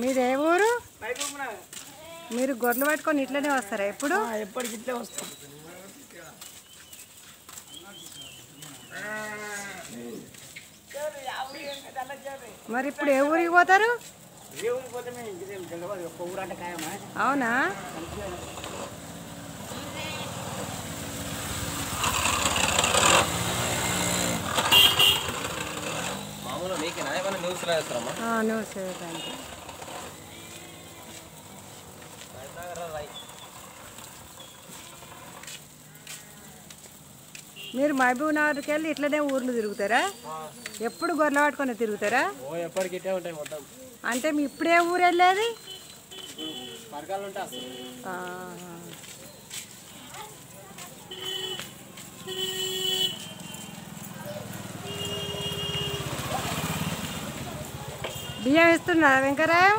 మీదే ఊరు? మీరు గొడ్లు పట్టుకొని ఇట్లనే వస్తారా ఎప్పుడు? ఎప్పటికి ఇట్లే వస్తాం. మరి ఇప్పుడు ఏ ఊరికి పోతారు? అవునా? చూడడానికి మీరు మహబూబ్ నగర్కి వెళ్ళి ఇట్లనే ఊర్లు తిరుగుతారా? ఎప్పుడు గొర్రెలు పట్టుకొని తిరుగుతారా? అంటే మీ ఇప్పుడే ఊరు వెళ్ళేది బియ్యం ఇస్తున్నారా వెంకరావు